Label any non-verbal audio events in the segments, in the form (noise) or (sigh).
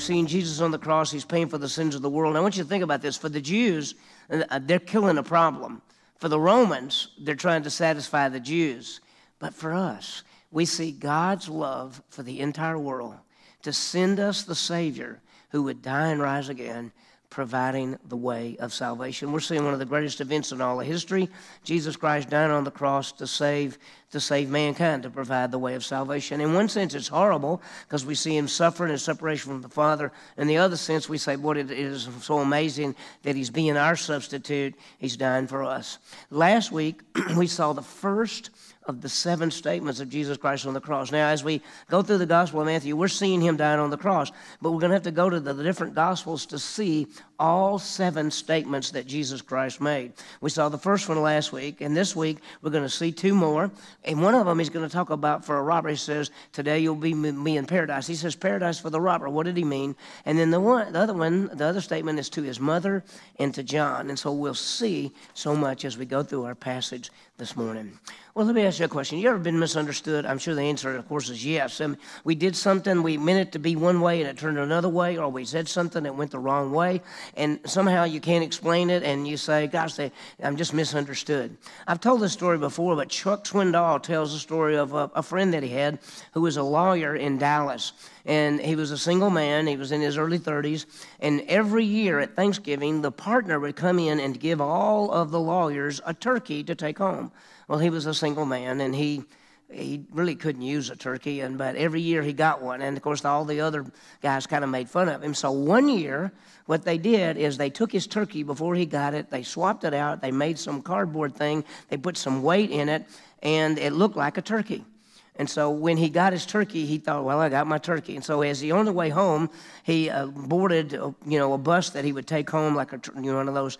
Seeing Jesus on the cross. He's paying for the sins of the world. And I want you to think about this. For the Jews, uh, they're killing a problem. For the Romans, they're trying to satisfy the Jews. But for us, we see God's love for the entire world to send us the Savior who would die and rise again providing the way of salvation. We're seeing one of the greatest events in all of history. Jesus Christ dying on the cross to save to save mankind, to provide the way of salvation. In one sense, it's horrible because we see him suffering and separation from the Father. In the other sense, we say, "What it is so amazing that he's being our substitute. He's dying for us." Last week, (clears throat) we saw the first of the seven statements of Jesus Christ on the cross. Now, as we go through the Gospel of Matthew, we're seeing him dying on the cross, but we're going to have to go to the different Gospels to see all seven statements that Jesus Christ made. We saw the first one last week, and this week we're going to see two more. And one of them he's going to talk about for a robber. He says, Today you'll be me in paradise. He says, Paradise for the robber. What did he mean? And then the, one, the other one, the other statement is to his mother and to John. And so we'll see so much as we go through our passage this morning. Well, let me ask you a question. You ever been misunderstood? I'm sure the answer, of course, is yes. I mean, we did something, we meant it to be one way and it turned another way, or we said something that went the wrong way, and somehow you can't explain it, and you say, Gosh, they, I'm just misunderstood. I've told this story before, but Chuck Swindoll tells the story of a, a friend that he had who was a lawyer in Dallas. And he was a single man, he was in his early 30s, and every year at Thanksgiving, the partner would come in and give all of the lawyers a turkey to take home. Well, he was a single man, and he he really couldn't use a turkey, and but every year he got one, and of course all the other guys kind of made fun of him. So one year, what they did is they took his turkey before he got it, they swapped it out, they made some cardboard thing, they put some weight in it, and it looked like a turkey. And so when he got his turkey, he thought, well, I got my turkey. And so as he on the way home, he uh, boarded, uh, you know, a bus that he would take home, like a, you know, one of those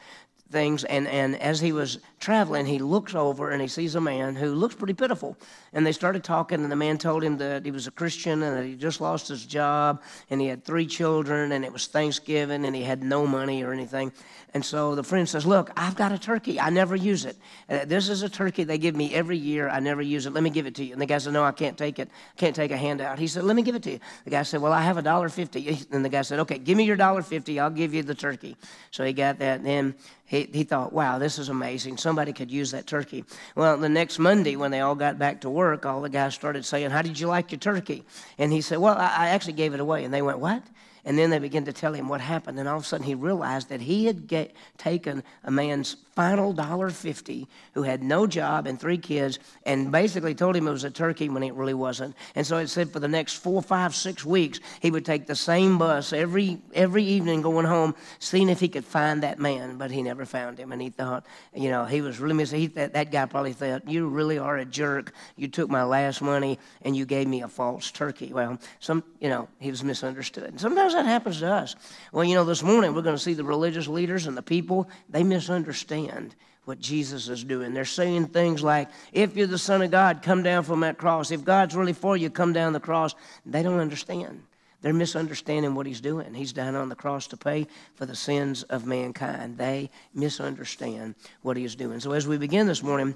things. And, and as he was traveling, he looks over and he sees a man who looks pretty pitiful. And they started talking, and the man told him that he was a Christian and that he just lost his job and he had three children and it was Thanksgiving and he had no money or anything. And so the friend says, Look, I've got a turkey. I never use it. Uh, this is a turkey they give me every year. I never use it. Let me give it to you. And the guy said, No, I can't take it. Can't take a handout. He said, Let me give it to you. The guy said, Well, I have a dollar fifty. And the guy said, Okay, give me your dollar fifty. I'll give you the turkey. So he got that. And then he, he thought, wow, this is amazing. Somebody could use that turkey. Well, the next Monday, when they all got back to work, all the guys started saying, How did you like your turkey? And he said, Well, I, I actually gave it away. And they went, What? And then they began to tell him what happened. And all of a sudden, he realized that he had get, taken a man's final dollar fifty who had no job and three kids and basically told him it was a turkey when it really wasn't. And so it said for the next four, five, six weeks, he would take the same bus every, every evening going home, seeing if he could find that man. But he never found him. And he thought, you know, he was really missing. He, that, that guy probably thought, You really are a jerk. You took my last money and you gave me a false turkey. Well, some, you know, he was misunderstood. And sometimes Sometimes that happens to us. Well, you know, this morning we're going to see the religious leaders and the people, they misunderstand what Jesus is doing. They're saying things like, if you're the Son of God, come down from that cross. If God's really for you, come down the cross. They don't understand. They're misunderstanding what he's doing. He's down on the cross to pay for the sins of mankind. They misunderstand what he is doing. So as we begin this morning,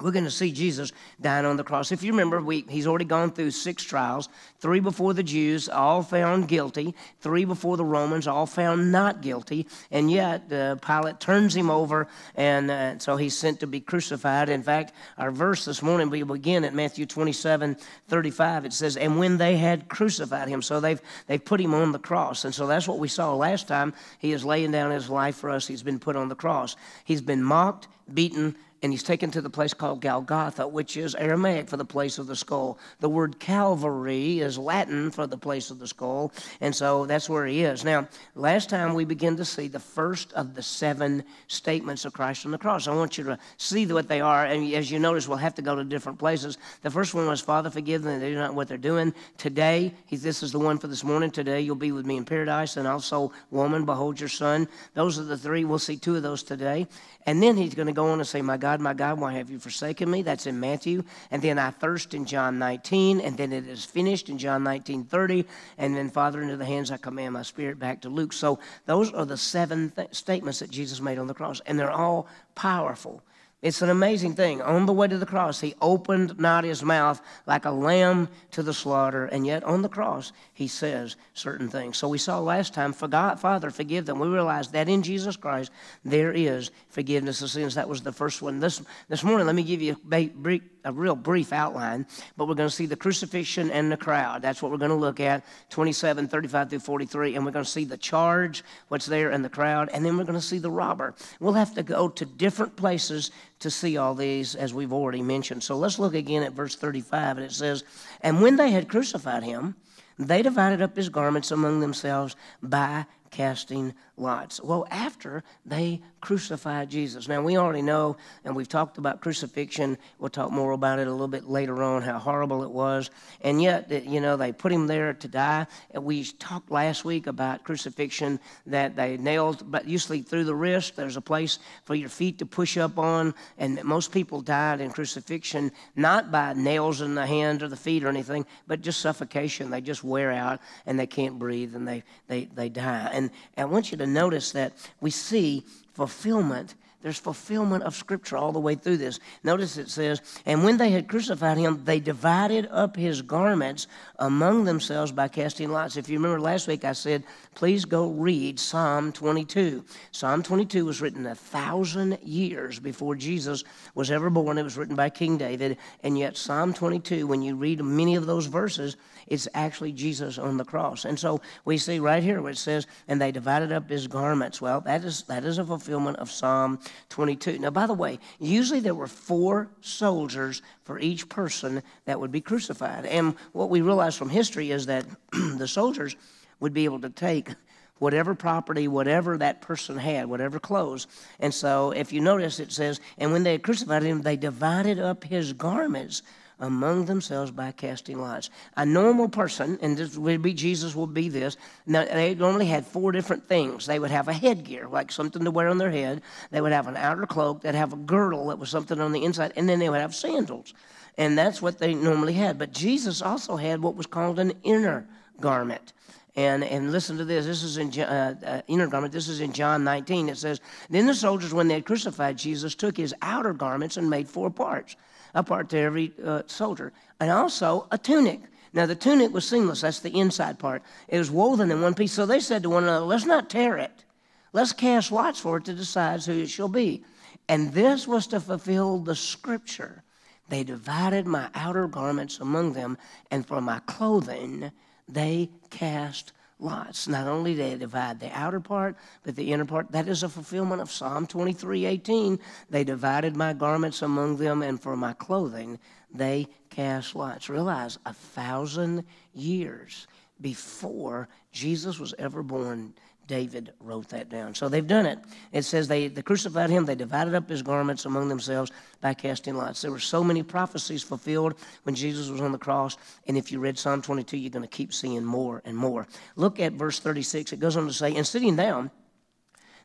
we're going to see Jesus dying on the cross. If you remember, we, he's already gone through six trials three before the Jews, all found guilty, three before the Romans, all found not guilty. And yet, uh, Pilate turns him over, and uh, so he's sent to be crucified. In fact, our verse this morning, we begin at Matthew 27 35. It says, And when they had crucified him, so they've, they've put him on the cross. And so that's what we saw last time. He is laying down his life for us, he's been put on the cross. He's been mocked, beaten, and he's taken to the place called Golgotha, which is Aramaic for the place of the skull. The word Calvary is Latin for the place of the skull, and so that's where he is. Now, last time we began to see the first of the seven statements of Christ on the cross. I want you to see what they are, and as you notice, we'll have to go to different places. The first one was, Father, forgive them, they do not what they're doing. Today, this is the one for this morning. Today, you'll be with me in paradise, and also, woman, behold your son. Those are the three. We'll see two of those today. And then he's going to go on and say, My God, God, my God, why have you forsaken me? That's in Matthew. And then I thirst in John 19. And then it is finished in John 19 30. And then, Father, into the hands I command my spirit back to Luke. So those are the seven th- statements that Jesus made on the cross. And they're all powerful. It's an amazing thing. On the way to the cross, he opened not his mouth like a lamb to the slaughter, and yet on the cross, he says certain things. So we saw last time, Father, forgive them. We realized that in Jesus Christ, there is forgiveness of sins. That was the first one. This, this morning, let me give you a, brief, a real brief outline, but we're going to see the crucifixion and the crowd. That's what we're going to look at 27, 35 through 43, and we're going to see the charge, what's there, in the crowd, and then we're going to see the robber. We'll have to go to different places to see all these, as we've already mentioned. So let's look again at verse 35, and it says, And when they had crucified him, they divided up his garments among themselves by casting lots. Well, after they crucified Jesus. Now, we already know, and we've talked about crucifixion. We'll talk more about it a little bit later on, how horrible it was. And yet, you know, they put him there to die. We talked last week about crucifixion that they nailed, but usually through the wrist. There's a place for your feet to push up on. And most people died in crucifixion not by nails in the hands or the feet or anything, but just suffocation. They just wear out and they can't breathe and they, they, they die. And, and want you to notice that we see fulfillment. There's fulfillment of Scripture all the way through this. Notice it says, And when they had crucified him, they divided up his garments among themselves by casting lots. If you remember last week, I said, please go read Psalm 22. Psalm 22 was written a thousand years before Jesus was ever born. It was written by King David. And yet, Psalm 22, when you read many of those verses, it's actually Jesus on the cross. And so we see right here where it says, and they divided up his garments. Well, that is, that is a fulfillment of Psalm 22. Now, by the way, usually there were four soldiers for each person that would be crucified. And what we realize from history is that (clears throat) the soldiers would be able to take whatever property, whatever that person had, whatever clothes. And so if you notice, it says, and when they crucified him, they divided up his garments among themselves by casting lots. A normal person, and this would be Jesus, will be this. Now, they normally had four different things. They would have a headgear, like something to wear on their head. They would have an outer cloak. They'd have a girdle that was something on the inside, and then they would have sandals. And that's what they normally had. But Jesus also had what was called an inner garment. And, and listen to this. This is in uh, uh, inner garment. This is in John 19. It says, Then the soldiers, when they had crucified Jesus, took his outer garments and made four parts a part to every uh, soldier, and also a tunic. Now, the tunic was seamless, that's the inside part. It was woven in one piece. So they said to one another, Let's not tear it. Let's cast lots for it to decide who it shall be. And this was to fulfill the scripture. They divided my outer garments among them, and for my clothing they cast lots. Not only did they divide the outer part, but the inner part. That is a fulfillment of Psalm 23 18. They divided my garments among them, and for my clothing they cast lots. Realize a thousand years before Jesus was ever born, David wrote that down. So they've done it. It says they, they crucified him, they divided up his garments among themselves by casting lots. There were so many prophecies fulfilled when Jesus was on the cross. And if you read Psalm 22, you're going to keep seeing more and more. Look at verse 36. It goes on to say, And sitting down,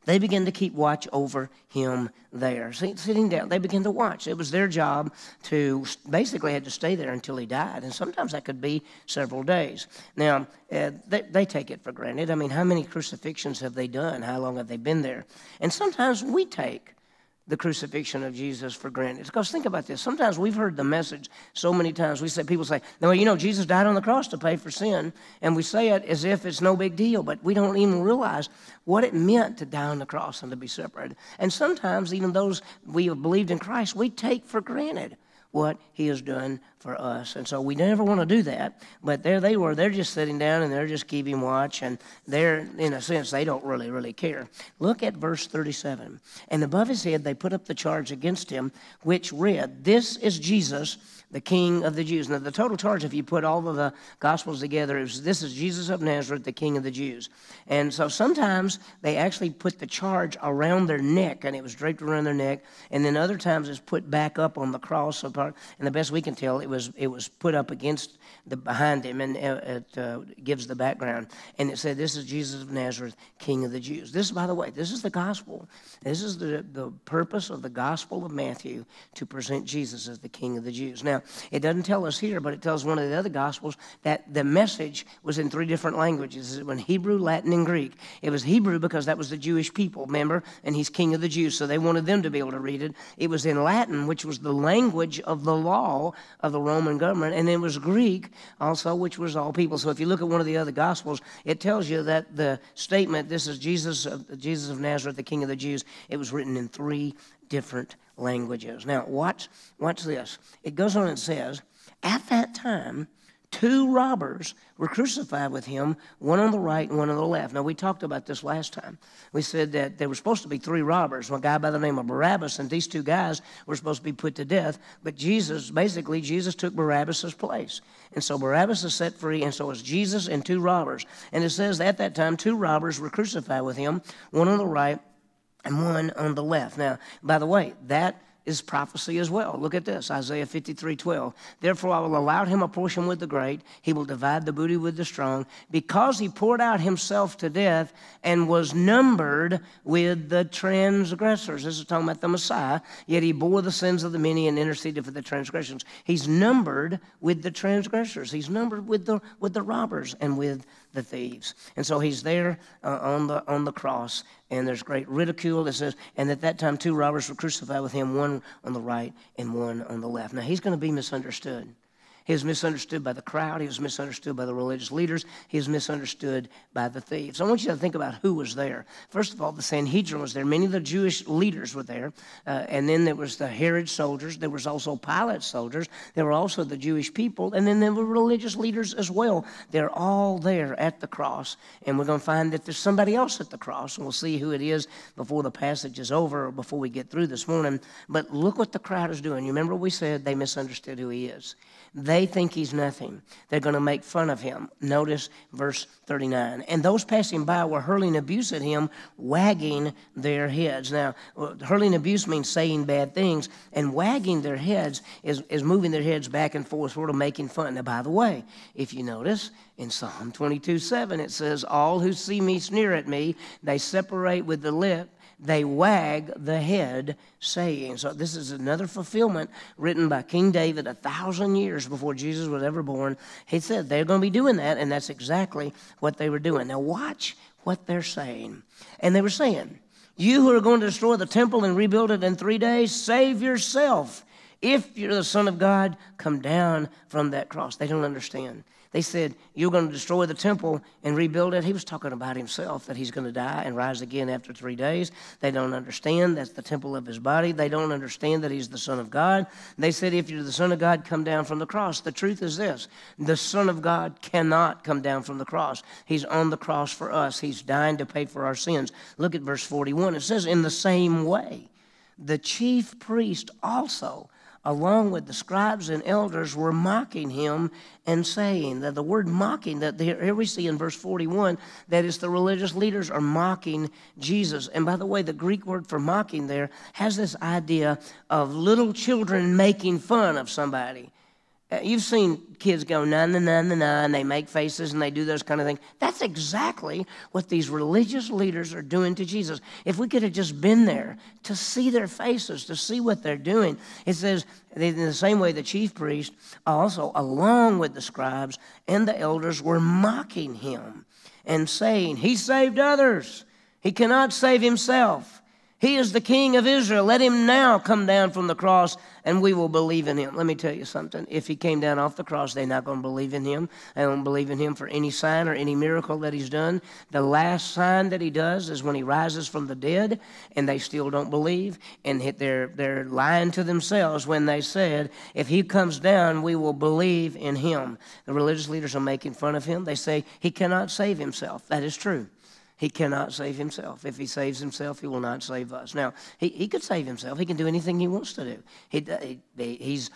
they began to keep watch over him there. Sitting down, they began to watch. It was their job to basically had to stay there until he died, and sometimes that could be several days. Now, uh, they, they take it for granted. I mean, how many crucifixions have they done? How long have they been there? And sometimes we take the crucifixion of Jesus for granted. Because think about this. Sometimes we've heard the message so many times. We say people say, "No, you know, Jesus died on the cross to pay for sin," and we say it as if it's no big deal, but we don't even realize what it meant to die on the cross and to be separated. And sometimes even those we have believed in Christ, we take for granted what he has done for us. And so we never want to do that. But there they were. They're just sitting down and they're just keeping watch. And they're, in a sense, they don't really, really care. Look at verse 37. And above his head they put up the charge against him, which read, This is Jesus the King of the Jews. Now, the total charge, if you put all of the Gospels together, is this is Jesus of Nazareth, the King of the Jews. And so sometimes they actually put the charge around their neck, and it was draped around their neck. And then other times it's put back up on the cross. And the best we can tell, it was, it was put up against the behind him, and uh, it uh, gives the background. And it said, This is Jesus of Nazareth, King of the Jews. This, by the way, this is the gospel. This is the, the purpose of the gospel of Matthew to present Jesus as the King of the Jews. Now, it doesn't tell us here, but it tells one of the other gospels that the message was in three different languages. It was in Hebrew, Latin, and Greek. It was Hebrew because that was the Jewish people, remember? And he's King of the Jews, so they wanted them to be able to read it. It was in Latin, which was the language of the law of the Roman government, and it was Greek also, which was all people. So if you look at one of the other Gospels, it tells you that the statement, this is Jesus of, Jesus of Nazareth, the King of the Jews, it was written in three different languages. Now, watch, watch this. It goes on and says, At that time, Two robbers were crucified with him, one on the right and one on the left. Now, we talked about this last time. We said that there were supposed to be three robbers, one guy by the name of Barabbas, and these two guys were supposed to be put to death. But Jesus, basically, Jesus took Barabbas' place. And so Barabbas is set free, and so is Jesus and two robbers. And it says at that time, two robbers were crucified with him, one on the right and one on the left. Now, by the way, that is prophecy as well. Look at this Isaiah 53 12. Therefore, I will allow him a portion with the great, he will divide the booty with the strong, because he poured out himself to death and was numbered with the transgressors. This is talking about the Messiah, yet he bore the sins of the many and interceded for the transgressions. He's numbered with the transgressors, he's numbered with the, with the robbers and with the thieves. And so he's there uh, on, the, on the cross, and there's great ridicule. It says, and at that time, two robbers were crucified with him, one on the right and one on the left. Now, he's going to be misunderstood. He was misunderstood by the crowd. He was misunderstood by the religious leaders. He was misunderstood by the thieves. I want you to think about who was there. First of all, the Sanhedrin was there. Many of the Jewish leaders were there. Uh, and then there was the Herod soldiers. There was also Pilate's soldiers. There were also the Jewish people. And then there were religious leaders as well. They're all there at the cross. And we're going to find that there's somebody else at the cross. And we'll see who it is before the passage is over or before we get through this morning. But look what the crowd is doing. You remember we said they misunderstood who he is. They think he's nothing. They're going to make fun of him. Notice verse 39. And those passing by were hurling abuse at him, wagging their heads. Now, uh, hurling abuse means saying bad things, and wagging their heads is, is moving their heads back and forth, sort of making fun. Now, by the way, if you notice, in Psalm 22 7, it says, All who see me sneer at me, they separate with the lip they wag the head, saying. So, this is another fulfillment written by King David a thousand years before Jesus was ever born. He said they're going to be doing that, and that's exactly what they were doing. Now, watch what they're saying. And they were saying, You who are going to destroy the temple and rebuild it in three days, save yourself. If you're the Son of God, come down from that cross. They don't understand. They said, You're going to destroy the temple and rebuild it. He was talking about himself, that he's going to die and rise again after three days. They don't understand that's the temple of his body. They don't understand that he's the Son of God. They said, If you're the Son of God, come down from the cross. The truth is this the Son of God cannot come down from the cross. He's on the cross for us, he's dying to pay for our sins. Look at verse 41. It says, In the same way, the chief priest also along with the scribes and elders, were mocking him and saying that the word mocking, that here we see in verse 41, that is the religious leaders are mocking Jesus. And by the way, the Greek word for mocking there has this idea of little children making fun of somebody. Uh, you've seen kids go na na na na and they make faces and they do those kind of things. That's exactly what these religious leaders are doing to Jesus. If we could have just been there to see their faces, to see what they're doing, it says in the same way the chief priest also, along with the scribes and the elders, were mocking him and saying, "He saved others; he cannot save himself." He is the King of Israel. Let him now come down from the cross and we will believe in him. Let me tell you something. If he came down off the cross, they're not going to believe in him. They don't believe in him for any sign or any miracle that he's done. The last sign that he does is when he rises from the dead, and they still don't believe. And they're, they're lying to themselves when they said, if he comes down, we will believe in him. The religious leaders are making fun of him. They say he cannot save himself. That is true. He cannot save himself. If he saves himself, he will not save us. Now, he, he could save himself. He can do anything he wants to do. He, he, he's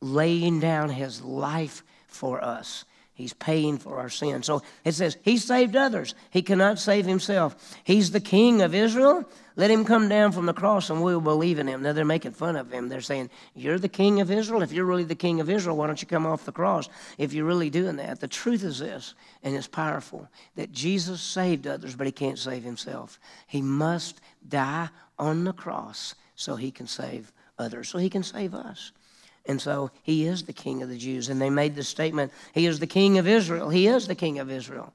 laying down his life for us. He's paying for our sin. So it says, He saved others. He cannot save Himself. He's the King of Israel. Let Him come down from the cross and we will believe in Him. Now they're making fun of Him. They're saying, You're the King of Israel? If you're really the King of Israel, why don't you come off the cross if you're really doing that? The truth is this, and it's powerful, that Jesus saved others, but He can't save Himself. He must die on the cross so He can save others, so He can save us. And so he is the king of the Jews. And they made the statement, he is the king of Israel. He is the king of Israel.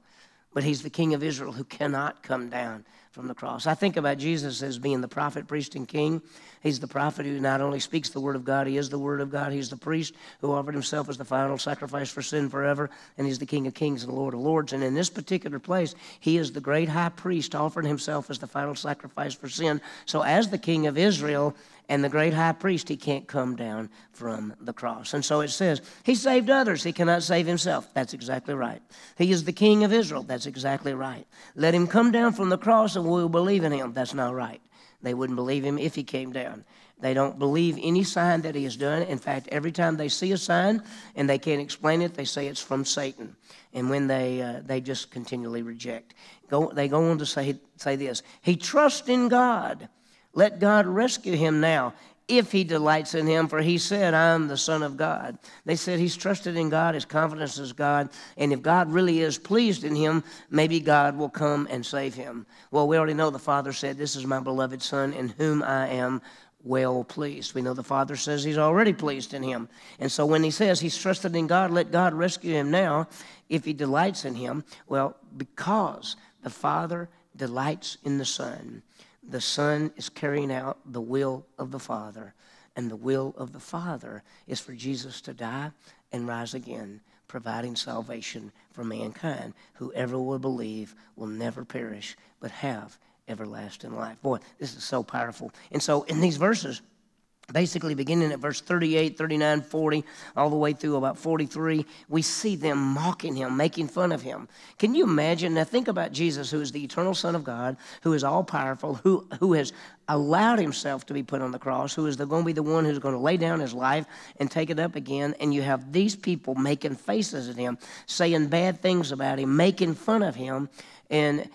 But he's the king of Israel who cannot come down from the cross. I think about Jesus as being the prophet, priest, and king. He's the prophet who not only speaks the word of God, he is the word of God. He's the priest who offered himself as the final sacrifice for sin forever, and he's the king of kings and the lord of lords. And in this particular place, he is the great high priest, offering himself as the final sacrifice for sin. So, as the king of Israel, and the great high priest, he can't come down from the cross. And so it says, He saved others, he cannot save himself. That's exactly right. He is the king of Israel. That's exactly right. Let him come down from the cross and we'll believe in him. That's not right. They wouldn't believe him if he came down. They don't believe any sign that he has done. In fact, every time they see a sign and they can't explain it, they say it's from Satan. And when they, uh, they just continually reject. Go, they go on to say, say this He trusts in God let God rescue him now if he delights in him, for he said, I am the Son of God. They said he's trusted in God, his confidence is God, and if God really is pleased in him, maybe God will come and save him. Well, we already know the Father said, This is my beloved Son in whom I am well pleased. We know the Father says he's already pleased in him. And so when he says he's trusted in God, let God rescue him now if he delights in him. Well, because the Father delights in the Son the Son is carrying out the will of the Father, and the will of the Father is for Jesus to die and rise again, providing salvation for mankind. Whoever will believe will never perish, but have everlasting life. Boy, this is so powerful. And so, in these verses, basically beginning at verse 38, 39, 40, all the way through about 43, we see them mocking him, making fun of him. Can you imagine? Now think about Jesus, who is the eternal Son of God, who is all powerful, who, who has allowed himself to be put on the cross, who is the, going to be the one who's going to lay down his life and take it up again. And you have these people making faces at him, saying bad things about him, making fun of him. And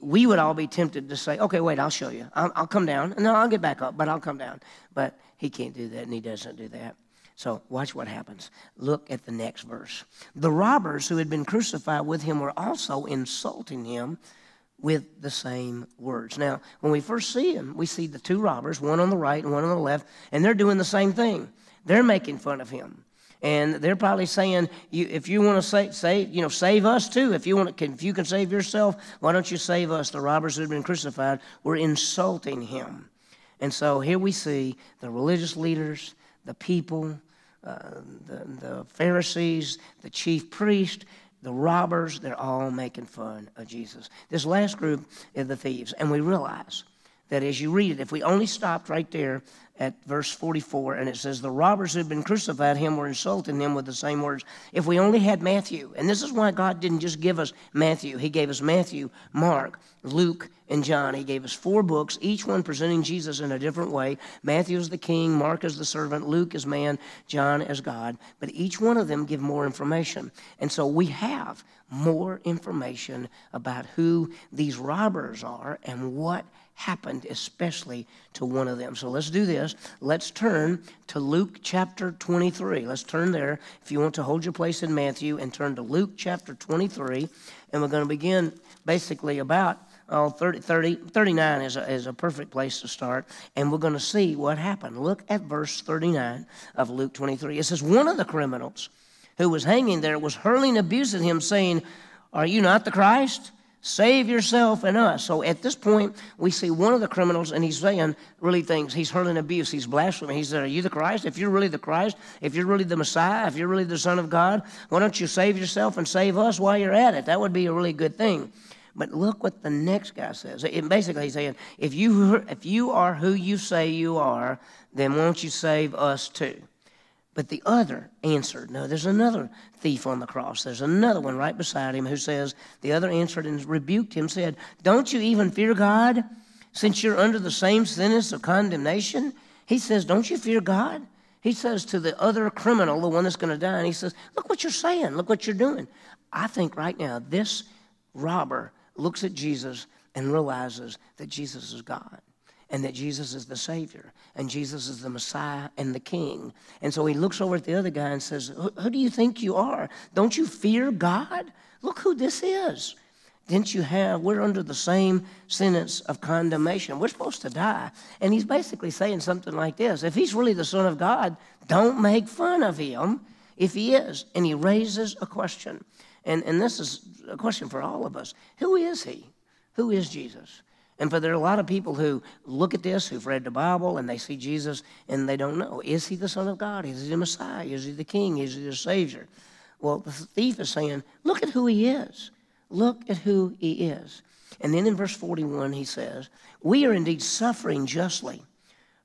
we would all be tempted to say, okay, wait, I'll show you. I'll, I'll come down. No, I'll get back up, but I'll come down. But he can't do that, and he doesn't do that. So watch what happens. Look at the next verse. The robbers who had been crucified with him were also insulting him with the same words. Now, when we first see him, we see the two robbers, one on the right and one on the left, and they're doing the same thing. They're making fun of him. And they're probably saying, if you want to save, save, you know, save us too. If you want to, if you can save yourself, why don't you save us? The robbers who had been crucified were insulting him. And so here we see the religious leaders, the people, uh, the, the Pharisees, the chief priest, the robbers, they're all making fun of Jesus. This last group is the thieves. And we realize that as you read it, if we only stopped right there at verse 44, and it says, The robbers who had been crucified him were insulting him with the same words. If we only had Matthew, and this is why God didn't just give us Matthew, He gave us Matthew, Mark, Luke, and John. He gave us four books, each one presenting Jesus in a different way. Matthew is the king, Mark is the servant, Luke is man, John is God. But each one of them give more information. And so we have more information about who these robbers are and what happened, especially to one of them. So let's do this. Let's turn to Luke chapter 23. Let's turn there. If you want to hold your place in Matthew and turn to Luke chapter 23, and we're going to begin basically about oh, 30, 30 39 is a, is a perfect place to start, and we're going to see what happened. Look at verse 39 of Luke 23. It says, One of the criminals who was hanging there was hurling abuse at him, saying, Are you not the Christ? Save yourself and us. So at this point, we see one of the criminals, and he's saying really things. He's hurling abuse. He's blaspheming. He said, Are you the Christ? If you're really the Christ, if you're really the Messiah, if you're really the Son of God, why don't you save yourself and save us while you're at it? That would be a really good thing. But look what the next guy says. It basically, he's saying, if you, if you are who you say you are, then won't you save us too? But the other answered, No, there's another thief on the cross. There's another one right beside him who says, The other answered and rebuked him, said, Don't you even fear God since you're under the same sentence of condemnation? He says, Don't you fear God? He says to the other criminal, the one that's going to die, and he says, Look what you're saying. Look what you're doing. I think right now this robber looks at Jesus and realizes that Jesus is God and that Jesus is the Savior and Jesus is the Messiah and the King. And so he looks over at the other guy and says, Who do you think you are? Don't you fear God? Look who this is. Didn't you have, we're under the same sentence of condemnation. We're supposed to die. And he's basically saying something like this If he's really the Son of God, don't make fun of him if he is. And he raises a question. And, and this is a question for all of us Who is he? Who is Jesus? And for there are a lot of people who look at this, who've read the Bible, and they see Jesus and they don't know. Is he the Son of God? Is he the Messiah? Is he the King? Is he the Savior? Well, the thief is saying, Look at who he is. Look at who he is. And then in verse 41, he says, We are indeed suffering justly,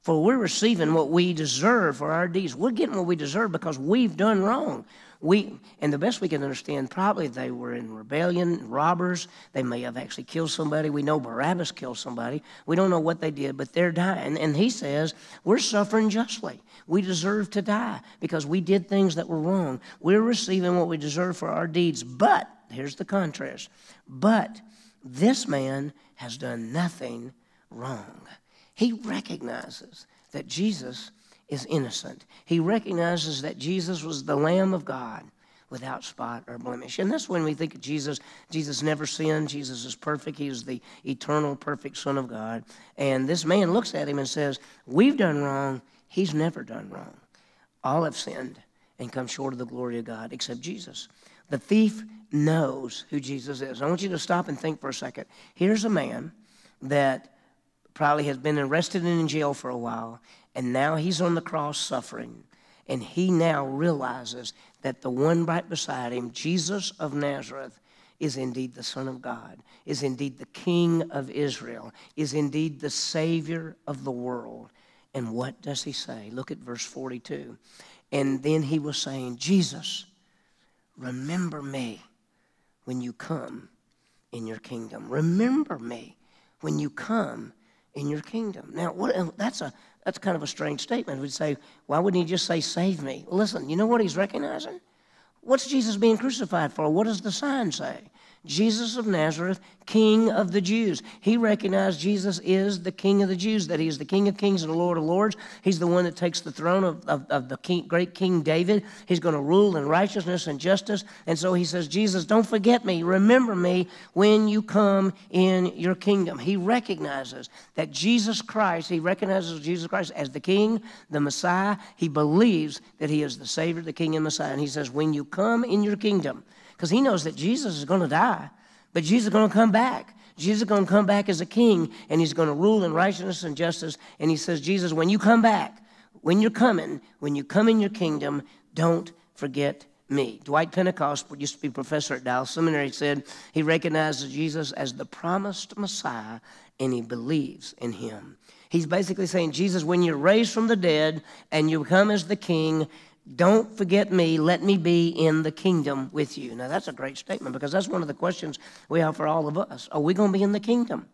for we're receiving what we deserve for our deeds. We're getting what we deserve because we've done wrong. We, and the best we can understand, probably they were in rebellion, robbers. They may have actually killed somebody. We know Barabbas killed somebody. We don't know what they did, but they're dying. And he says, We're suffering justly. We deserve to die because we did things that were wrong. We're receiving what we deserve for our deeds. But, here's the contrast, but this man has done nothing wrong. He recognizes that Jesus is innocent. He recognizes that Jesus was the Lamb of God without spot or blemish. And that's when we think of Jesus. Jesus never sinned. Jesus is perfect. He is the eternal, perfect Son of God. And this man looks at him and says, We've done wrong. He's never done wrong. All have sinned and come short of the glory of God except Jesus. The thief knows who Jesus is. I want you to stop and think for a second. Here's a man that probably has been arrested and in jail for a while, and now he's on the cross suffering. And he now realizes that the one right beside him, Jesus of Nazareth, is indeed the Son of God, is indeed the King of Israel, is indeed the Savior of the world. And what does he say? Look at verse 42. And then he was saying, Jesus, remember me when you come in your kingdom. Remember me when you come in your kingdom. Now, what, that's, a, that's kind of a strange statement. We'd say, why wouldn't he just say, save me? Well, listen, you know what he's recognizing? What's Jesus being crucified for? What does the sign say? Jesus of Nazareth, King of the Jews. He recognized Jesus is the King of the Jews, that he is the King of kings and the Lord of lords. He's the one that takes the throne of, of, of the king, great King David. He's going to rule in righteousness and justice. And so he says, Jesus, don't forget me. Remember me when you come in your kingdom. He recognizes that Jesus Christ, he recognizes Jesus Christ as the King, the Messiah. He believes that he is the Savior, the King, and Messiah. And he says, when you come in your kingdom, because he knows that Jesus is going to die, but Jesus is going to come back. Jesus is going to come back as a king, and he's going to rule in righteousness and justice. And he says, Jesus, when you come back, when you're coming, when you come in your kingdom, don't forget me. Dwight Pentecost used to be professor at Dallas Seminary, said he recognizes Jesus as the promised Messiah and he believes in him. He's basically saying, Jesus, when you're raised from the dead and you come as the king, don't forget me. Let me be in the kingdom with you. Now, that's a great statement because that's one of the questions we have for all of us. Are we going to be in the kingdom?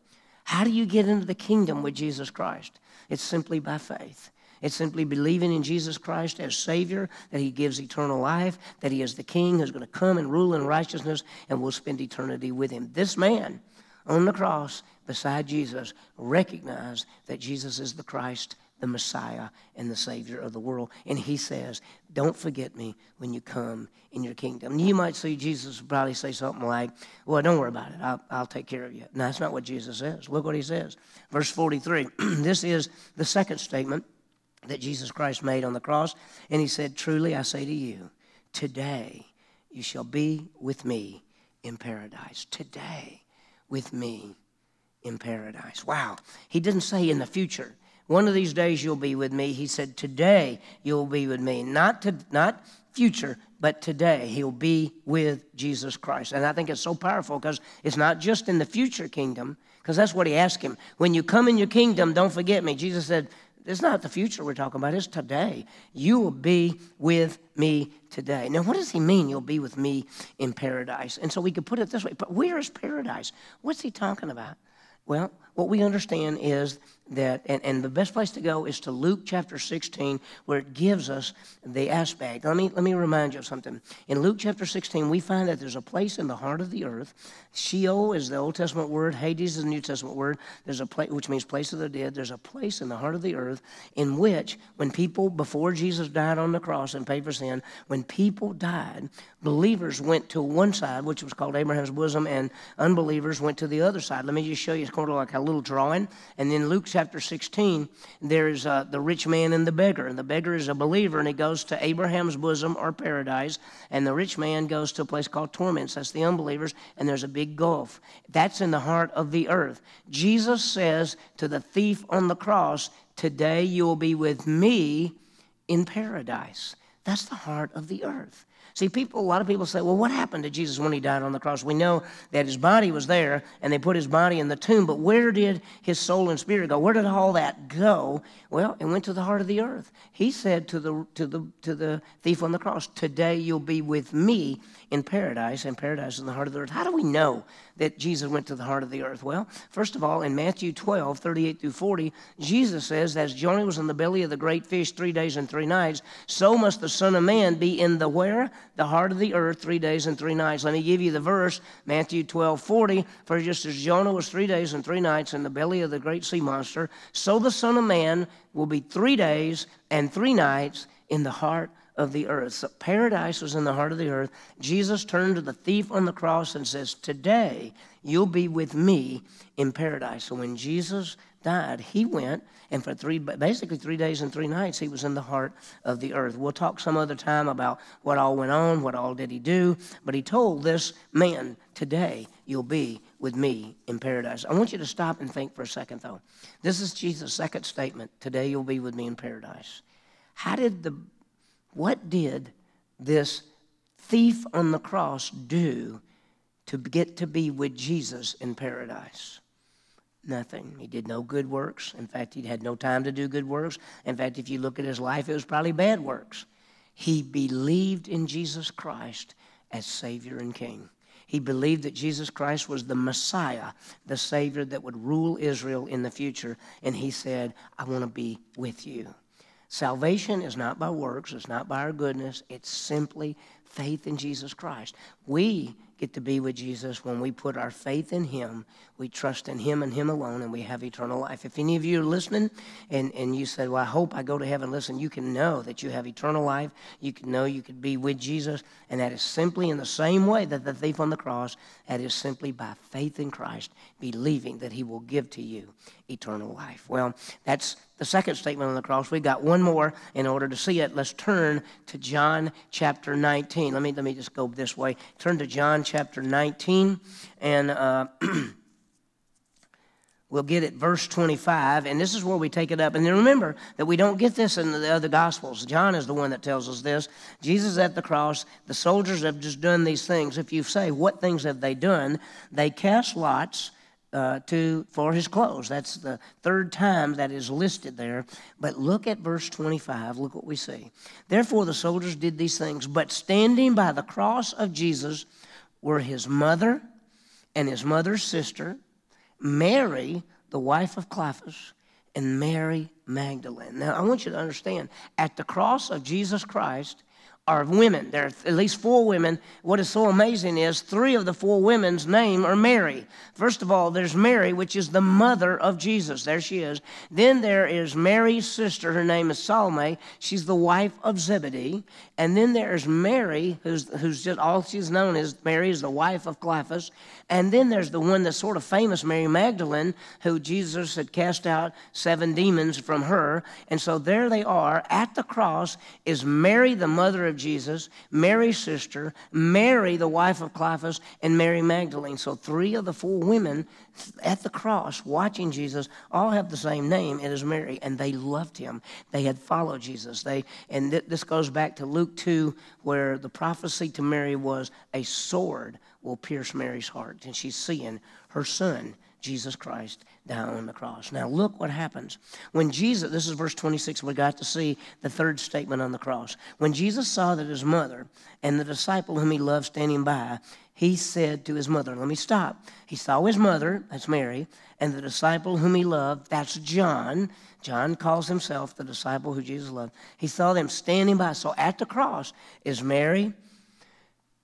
How do you get into the kingdom with Jesus Christ? It's simply by faith. It's simply believing in Jesus Christ as Savior, that He gives eternal life, that He is the King who's going to come and rule in righteousness, and we'll spend eternity with Him. This man on the cross beside Jesus recognized that Jesus is the Christ the Messiah and the Savior of the world. And he says, Don't forget me when you come in your kingdom. You might see Jesus probably say something like, Well, don't worry about it. I'll, I'll take care of you. No, that's not what Jesus says. Look what he says. Verse 43. (clears throat) this is the second statement that Jesus Christ made on the cross. And he said, Truly I say to you, today you shall be with me in paradise. Today with me in paradise. Wow. He didn't say in the future. One of these days you'll be with me. He said, Today you'll be with me. Not, to, not future, but today he'll be with Jesus Christ. And I think it's so powerful because it's not just in the future kingdom, because that's what he asked him. When you come in your kingdom, don't forget me. Jesus said, it's not the future we're talking about, it's today. You will be with me today. Now, what does he mean, you'll be with me in paradise? And so we could put it this way, but where is paradise? What's he talking about? Well, what we understand is that, and, and the best place to go is to Luke chapter 16, where it gives us the aspect. Let me, let me remind you of something. In Luke chapter 16, we find that there's a place in the heart of the earth. Sheol is the Old Testament word, Hades is the New Testament word. There's a place, which means place of the dead. There's a place in the heart of the earth in which, when people, before Jesus died on the cross and paid for sin, when people died, believers went to one side, which was called Abraham's bosom, and unbelievers went to the other side. Let me just show you, it's kind of like a little drawing. And then Luke chapter 16, there's uh, the rich man and the beggar. And the beggar is a believer, and he goes to Abraham's bosom or paradise. And the rich man goes to a place called torments. That's the unbelievers. And there's a big gulf. That's in the heart of the earth. Jesus says to the thief on the cross, Today you'll be with me in paradise. That's the heart of the earth. See, people, a lot of people say, well, what happened to Jesus when he died on the cross? We know that his body was there and they put his body in the tomb, but where did his soul and spirit go? Where did all that go? Well, it went to the heart of the earth. He said to the, to the, to the thief on the cross, Today you'll be with me in paradise, and paradise is in the heart of the earth. How do we know that Jesus went to the heart of the earth? Well, first of all, in Matthew 12, 38 through 40, Jesus says, As Jonah was in the belly of the great fish three days and three nights, so must the Son of Man be in the where? The heart of the earth three days and three nights. Let me give you the verse, Matthew 12, 40. For just as Jonah was three days and three nights in the belly of the great sea monster, so the Son of Man will be three days and three nights in the heart of the earth. So paradise was in the heart of the earth. Jesus turned to the thief on the cross and says, Today you'll be with me in paradise. So when Jesus died, he went, and for three, basically three days and three nights, he was in the heart of the earth. We'll talk some other time about what all went on, what all did he do, but he told this man, Today you'll be with me in paradise. I want you to stop and think for a second, though. This is Jesus' second statement Today you'll be with me in paradise. How did the what did this thief on the cross do to get to be with Jesus in paradise? Nothing. He did no good works. In fact, he had no time to do good works. In fact, if you look at his life, it was probably bad works. He believed in Jesus Christ as Savior and King. He believed that Jesus Christ was the Messiah, the Savior that would rule Israel in the future. And he said, I want to be with you. Salvation is not by works, it's not by our goodness, it's simply faith in Jesus Christ. We get to be with Jesus when we put our faith in Him, we trust in Him and Him alone, and we have eternal life. If any of you are listening and, and you said, Well, I hope I go to heaven, listen, you can know that you have eternal life. You can know you could be with Jesus, and that is simply in the same way that the thief on the cross, that is simply by faith in Christ, believing that He will give to you eternal life. Well, that's the second statement on the cross. We got one more in order to see it. Let's turn to John chapter 19. Let me, let me just go this way. Turn to John chapter 19, and uh, (clears throat) we'll get at verse 25. And this is where we take it up. And then remember that we don't get this in the other Gospels. John is the one that tells us this. Jesus at the cross, the soldiers have just done these things. If you say, What things have they done? They cast lots uh, to for his clothes. That's the third time that is listed there. But look at verse 25. Look what we see. Therefore the soldiers did these things, but standing by the cross of Jesus were his mother and his mother's sister, Mary, the wife of Cleophas, and Mary Magdalene. Now I want you to understand, at the cross of Jesus Christ are women. There are at least four women. What is so amazing is three of the four women's name are Mary. First of all, there's Mary, which is the mother of Jesus. There she is. Then there is Mary's sister. Her name is Salome. She's the wife of Zebedee. And then there's Mary, who's, who's just all she's known as Mary is the wife of Cleophas. And then there's the one that's sort of famous, Mary Magdalene, who Jesus had cast out seven demons from her. And so there they are. At the cross is Mary, the mother of Jesus, Mary's sister, Mary, the wife of Cleophas, and Mary Magdalene. So three of the four women at the cross watching Jesus all have the same name. It is Mary, and they loved him. They had followed Jesus. They and th- this goes back to Luke 2, where the prophecy to Mary was a sword will pierce Mary's heart, and she's seeing her son Jesus Christ down on the cross. Now, look what happens. When Jesus, this is verse 26, we got to see the third statement on the cross. When Jesus saw that his mother and the disciple whom he loved standing by, he said to his mother, Let me stop. He saw his mother, that's Mary, and the disciple whom he loved, that's John. John calls himself the disciple who Jesus loved. He saw them standing by. So at the cross is Mary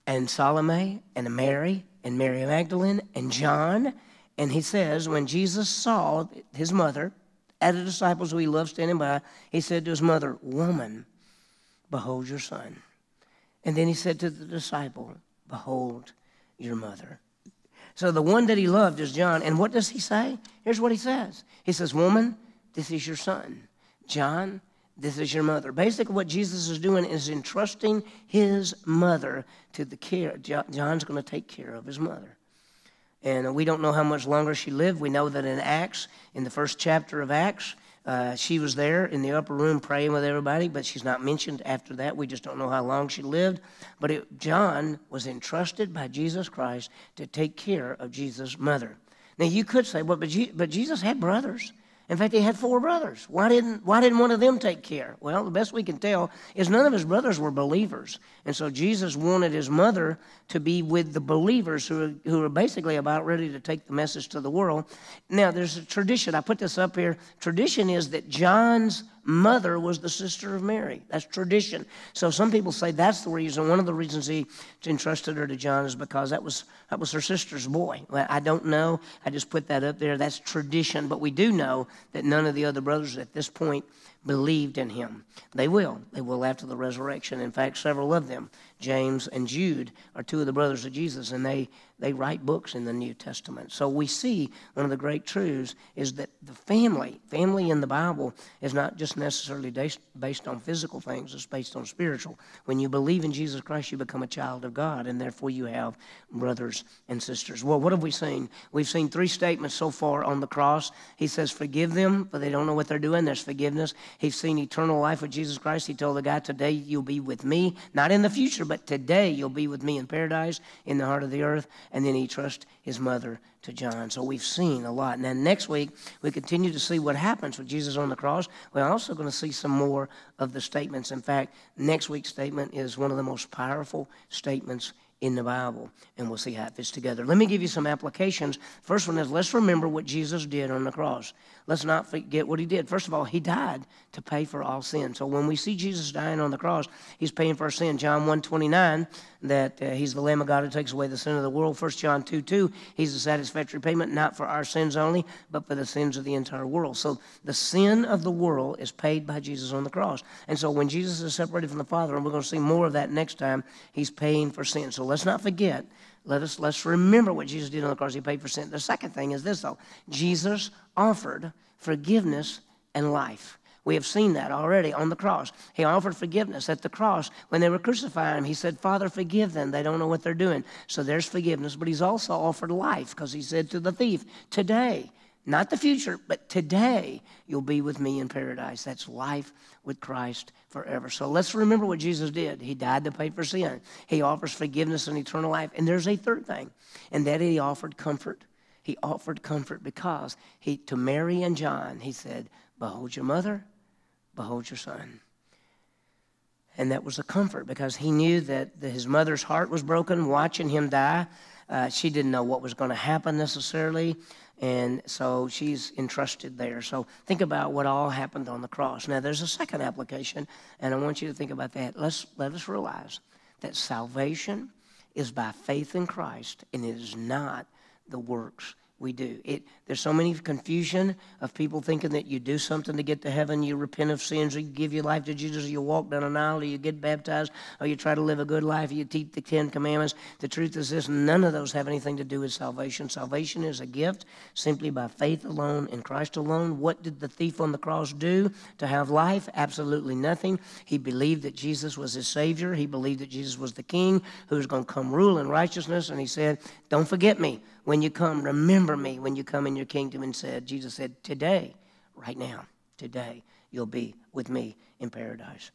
and Salome and Mary and Mary Magdalene and John. And he says, when Jesus saw his mother and the disciples who he loved standing by, he said to his mother, Woman, behold your son. And then he said to the disciple, Behold your mother. So the one that he loved is John. And what does he say? Here's what he says He says, Woman, this is your son. John, this is your mother. Basically, what Jesus is doing is entrusting his mother to the care. John's going to take care of his mother. And we don't know how much longer she lived. We know that in Acts, in the first chapter of Acts, uh, she was there in the upper room praying with everybody, but she's not mentioned after that. We just don't know how long she lived. But it, John was entrusted by Jesus Christ to take care of Jesus' mother. Now, you could say, well, but, but Jesus had brothers. In fact, he had four brothers. Why didn't, why didn't one of them take care? Well, the best we can tell is none of his brothers were believers. And so Jesus wanted his mother to be with the believers who who are basically about ready to take the message to the world. Now, there's a tradition. I put this up here. Tradition is that John's mother was the sister of Mary. That's tradition. So some people say that's the reason. One of the reasons he entrusted her to John is because that was that was her sister's boy. I don't know. I just put that up there. That's tradition. But we do know that none of the other brothers at this point believed in him. They will. They will after the resurrection. In fact, several of them, James and Jude, are two of the brothers of Jesus, and they, they write books in the New Testament. So we see one of the great truths is that the family, family in the Bible, is not just necessarily based on physical things, it's based on spiritual. When you believe in Jesus Christ, you become a child of God, and therefore you have brothers and sisters. Well, what have we seen? We've seen three statements so far on the cross. He says, Forgive them, for they don't know what they're doing. There's forgiveness. He's seen eternal life with Jesus Christ. He told the guy, Today you'll be with me, not in the future, but today you'll be with me in paradise, in the heart of the earth. And then he trusts his mother to John. So we've seen a lot. And then next week, we continue to see what happens with Jesus on the cross. We're also going to see some more of the statements. In fact, next week's statement is one of the most powerful statements in the Bible, and we'll see how it fits together. Let me give you some applications. First one is let's remember what Jesus did on the cross. Let's not forget what he did. First of all, he died to pay for all sin. So when we see Jesus dying on the cross, he's paying for our sin. John 1 29, that uh, he's the Lamb of God who takes away the sin of the world. 1 John 2 2, he's the satisfactory payment, not for our sins only, but for the sins of the entire world. So the sin of the world is paid by Jesus on the cross. And so when Jesus is separated from the Father, and we're going to see more of that next time, he's paying for sin. So let's not forget. Let us let's remember what Jesus did on the cross. He paid for sin. The second thing is this though. Jesus offered forgiveness and life. We have seen that already on the cross. He offered forgiveness at the cross. When they were crucifying him, he said, Father, forgive them. They don't know what they're doing. So there's forgiveness. But he's also offered life because he said to the thief, Today, not the future, but today, you'll be with me in paradise. That's life with Christ forever. So let's remember what Jesus did. He died to pay for sin, He offers forgiveness and eternal life. And there's a third thing, and that He offered comfort. He offered comfort because he, to Mary and John, he said, Behold your mother, behold your son. And that was a comfort because he knew that his mother's heart was broken watching him die. Uh, she didn't know what was going to happen necessarily. And so she's entrusted there. So think about what all happened on the cross. Now, there's a second application, and I want you to think about that. Let's, let us realize that salvation is by faith in Christ, and it is not the works we do. It, there's so many confusion of people thinking that you do something to get to heaven, you repent of sins, or you give your life to Jesus, or you walk down an aisle, or you get baptized, or you try to live a good life, or you teach the Ten Commandments. The truth is this none of those have anything to do with salvation. Salvation is a gift simply by faith alone in Christ alone. What did the thief on the cross do to have life? Absolutely nothing. He believed that Jesus was his Savior, he believed that Jesus was the King who was going to come rule in righteousness, and he said, Don't forget me when you come, remember me when you come in your kingdom. And said, Jesus said, today, right now, today, you'll be with me in paradise.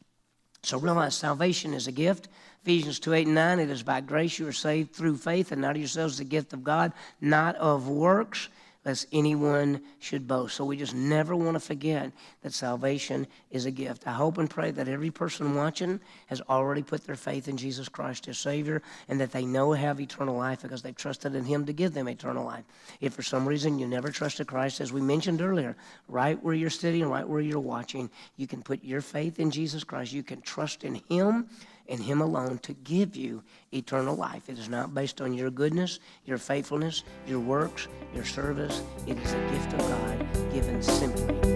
So realize salvation is a gift. Ephesians 2 8 and 9, it is by grace you are saved through faith, and not of yourselves, the gift of God, not of works, lest anyone should boast. So we just never want to forget that salvation is a gift. I hope and pray that every person watching has already put their faith in Jesus Christ as Savior and that they know have eternal life because they've trusted in Him to give them eternal life. If for some reason you never trusted Christ, as we mentioned earlier, right where you're sitting, right where you're watching, you can put your faith in Jesus Christ. You can trust in Him and Him alone to give you eternal life. It is not based on your goodness, your faithfulness, your works, your service. It is a gift of God given simply